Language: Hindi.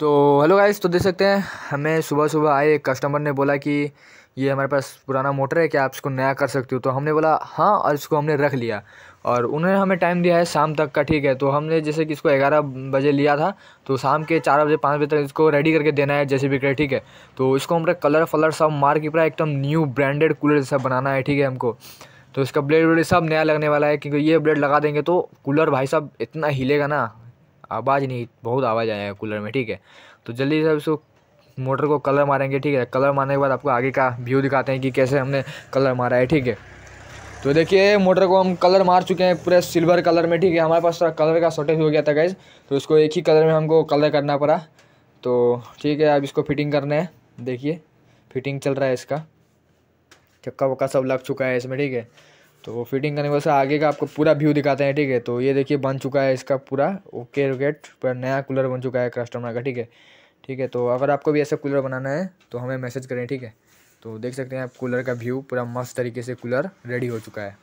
तो हेलो गाइस तो देख सकते हैं, हमें सुबह सुबह आए, एक कस्टमर ने बोला कि ये हमारे पास पुराना मोटर है, क्या आप इसको नया कर सकते हो? तो हमने बोला हाँ और इसको हमने रख लिया। और उन्होंने हमें टाइम दिया है शाम तक का, ठीक है। तो हमने जैसे कि इसको ग्यारह बजे लिया था तो शाम के चार बजे, पाँच बजे तक इसको रेडी करके देना है जैसे भी करे ठीक है। तो इसको हमारे कलर फलर सब मार के पूरा एकदम न्यू ब्रांडेड कूलर जैसा बनाना है, ठीक है हमको। तो इसका ब्लेड व्लेड सब नया लगने वाला है, क्योंकि ये ब्लेड लगा देंगे तो कूलर भाई साहब इतना हिलेगा ना। आवाज़ नहीं, बहुत आवाज़ आएगा कूलर में, ठीक है? तो जल्दी से उसको मोटर को कलर मारेंगे, ठीक है? कलर मारने के बाद आपको आगे का व्यू दिखाते हैं कि कैसे हमने कलर मारा है, ठीक है? तो देखिए, मोटर को हम कलर मार चुके हैं पूरे सिल्वर कलर में, ठीक है? हमारे पास कलर का शॉर्टेज हो गया था गैस तो इसको एक ही कलर में हमको कलर करना पड़ा। तो ठीक है, अब इसको फिटिंग करना है। देखिए फिटिंग चल रहा है इसका। चक्का वक्का सब लग चुका है इसमें, ठीक है? तो वो फिटिंग करने के बाद आगे का आपको पूरा व्यू दिखाते हैं, ठीक है? तो ये देखिए बन चुका है इसका पूरा। ओके रोकेट पर नया कूलर बन चुका है कस्टमर का, ठीक है? ठीक है तो अगर आपको भी ऐसा कूलर बनाना है तो हमें मैसेज करें, ठीक है? तो देख सकते हैं आप कूलर का व्यू पूरा मस्त तरीके से कूलर रेडी हो चुका है।